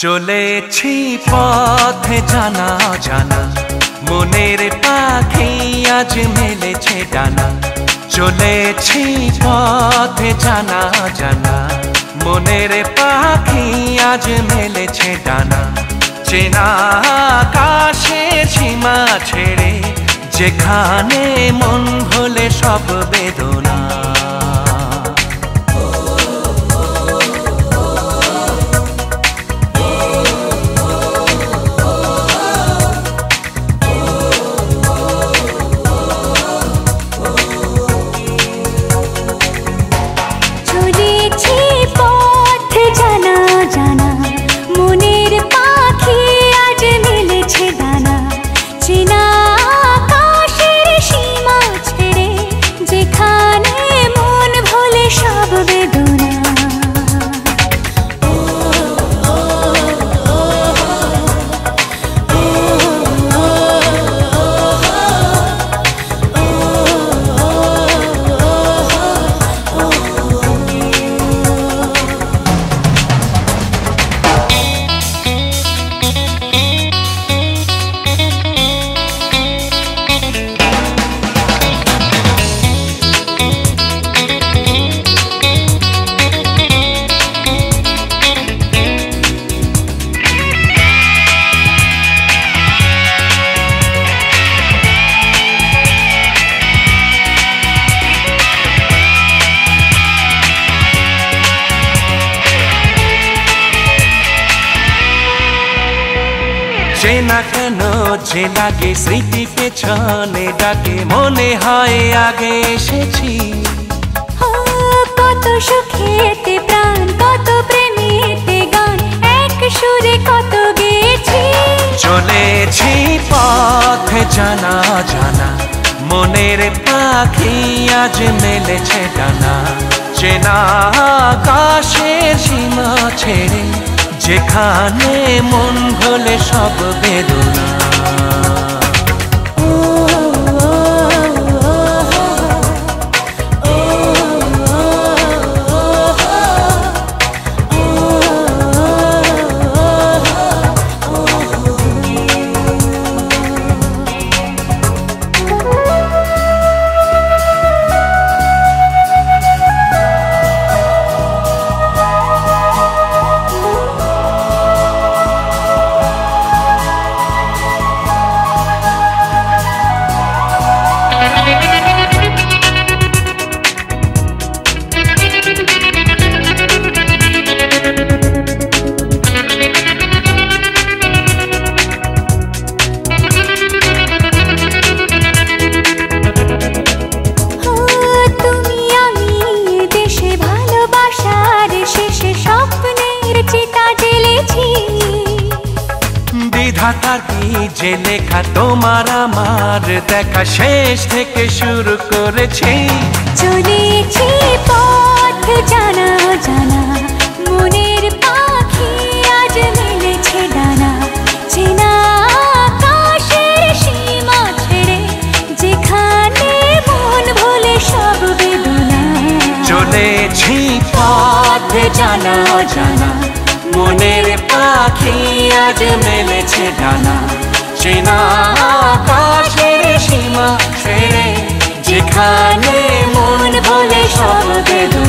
চলেছি পথে জানা জানা। মনের পাখি আজ মেলেছে ডানা। চলেছি পথে জানা জানা। মনের পাখি আজ মেলেছে ডানা। চেনা আকাশে সীমা ছেড়ে যেখানে মন ভোলে সব বেদনা। চেনা কেন যে লাগে স্মৃতি পেছনে ডাকে মনে হয় আগে এসেছি কত সুখেতে প্রাণ কত প্রেমেতে গান এক সুরে কত গেছি চলেছি পথে জানা জানা মনের পাখি আজ মেলেছে ডানা চেনা আকাশের সীমা ছেড়ে যেখানে মন ভোলে সব বেদনা। কি যে লেখা তোমার আমার? দেখা শেষ থেকে শুরু করেছি। চলেছি পথ জানা জানা মনের পাখি আজ মিলেছে ডানা। চেনা আকাশের সীমা ছেড়ে যেখানে মন ভোলে সব বেদনা। চলেছি পথে জানা জানা মনের পাখি আজ মেলেছে ডানা। চেনা আকাশের সীমা ছেড়ে যেখানে মন বলে সব বেদনা